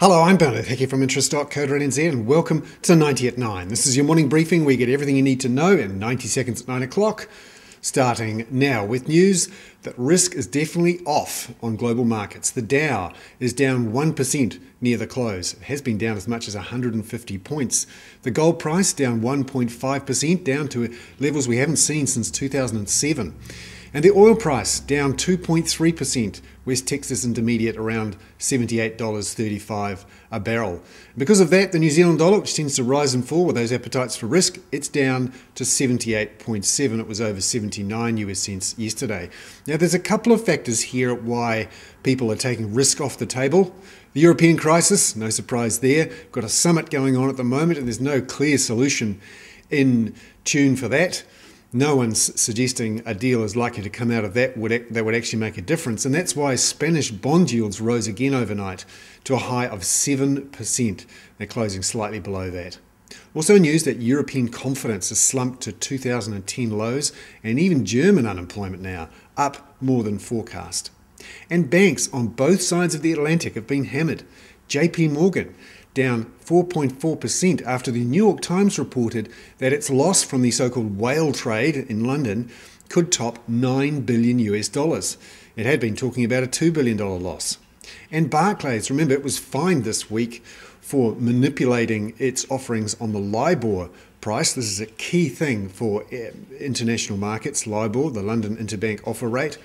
Hello, I'm Bernard Hickey from Interest.co.nz and welcome to 90 at 9. This is your morning briefing where you get everything you need to know in 90 seconds at 9 o'clock. Starting now with news that risk is definitely off on global markets. The Dow is down 1% near the close. It has been down as much as 150 points. The gold price down 1.5%, down to levels we haven't seen since 2007. And the oil price down 2.3%, West Texas Intermediate around $78.35 a barrel. Because of that, the New Zealand dollar, which tends to rise and fall with those appetites for risk, it's down to 78.7. It was over 79 US cents yesterday. Now, there's a couple of factors here why people are taking risk off the table. The European crisis, no surprise there. Got a summit going on at the moment, and there's no clear solution in tune for that no one's suggesting a deal is likely to come out of that would, that would actually make a difference. And that's why Spanish bond yields rose again overnight to a high of 7%. They're closing slightly below that. Also, news that European confidence has slumped to 2010 lows, and even German unemployment now up more than forecast. And banks on both sides of the Atlantic have been hammered. JP Morgan down 4.4% after the New York Times reported that its loss from the so called whale trade in London could top 9 billion US dollars. It had been talking about a $2 billion loss. And Barclays, remember, it was fined this week for manipulating its offerings on the LIBOR price. This is a key thing for eh, international markets, LIBOR, the London Interbank Offer Rate.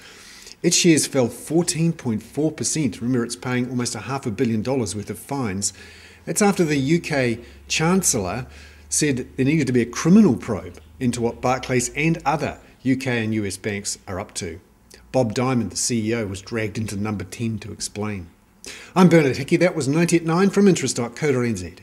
Its shares fell 14.4%. Remember, it's paying almost a half a billion dollars worth of fines it's after the UK Chancellor said there needed to be a criminal probe into what Barclays and other UK and US banks are up to. Bob Diamond, the CEO, was dragged into number 10 to explain. I'm Bernard Hickey. That was 90 at 9 from interest.co.nz.